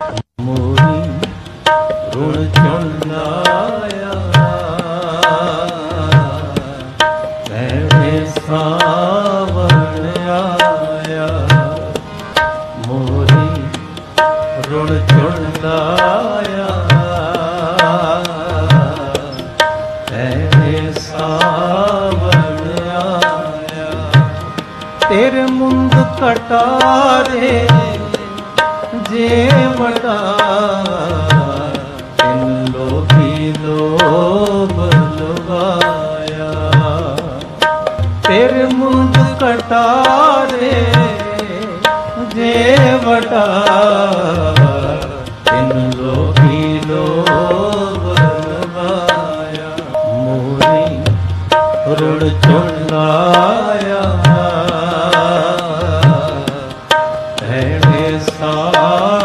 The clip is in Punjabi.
ਮੋਰੀ ਰੁਣ ਚੁਣ ਲਾਇਆ ਐਵੇਂ ਸਾਵਣ ਆਇਆ ਮੋਰੀ ਰੁਣ ਚੁਣ ਲਾਇਆ ਐਵੇਂ ਸਾਵਣ ਆਇਆ ਤੇਰੇ ਮੁੰਦ ਕਟਾਰੇ ਜੇ ਵਟਾ ਤਿੰਨ ਲੋਭੀ ਲੋਭ ਲਵਾਇਆ ਤੇਰੇ ਮੁੰਦ ਕਟਾਰੇ ਜੇ ਵਟਾ ਤਿੰਨ ਲੋਭੀ ਲੋਭ ਲਵਾਇਆ ਮੋਰੀ ਰੁੜ ਚੁਣ ਲਾਇਆ। Sayasthaya